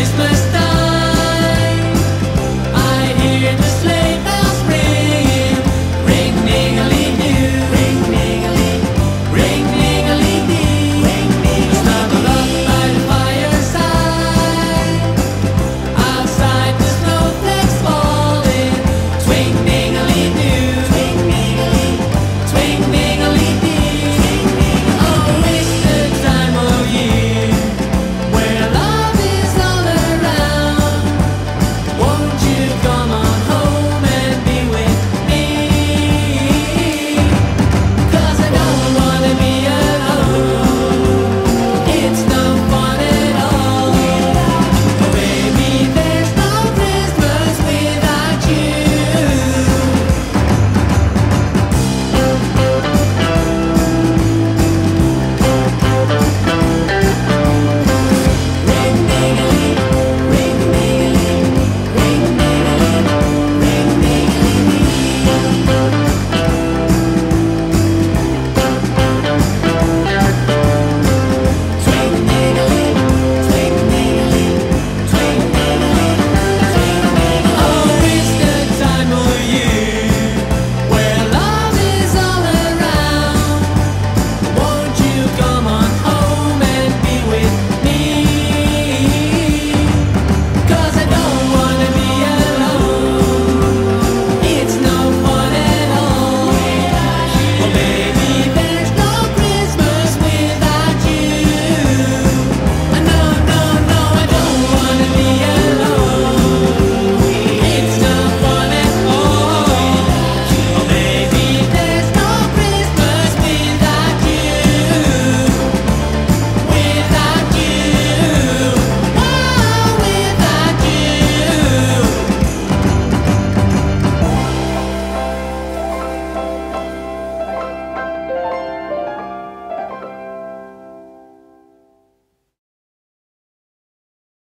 Christmas time.